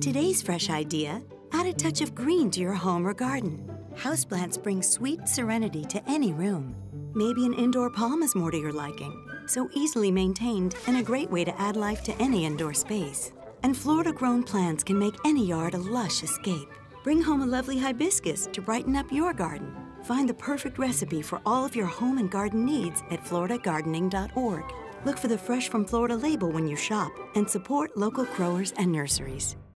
Today's fresh idea add a touch of green to your home or garden. Houseplants bring sweet serenity to any room. Maybe an indoor palm is more to your liking, so easily maintained and a great way to add life to any indoor space. And Florida grown plants can make any yard a lush escape. Bring home a lovely hibiscus to brighten up your garden. Find the perfect recipe for all of your home and garden needs at floridagardening.org. Look for the Fresh from Florida label when you shop and support local growers and nurseries.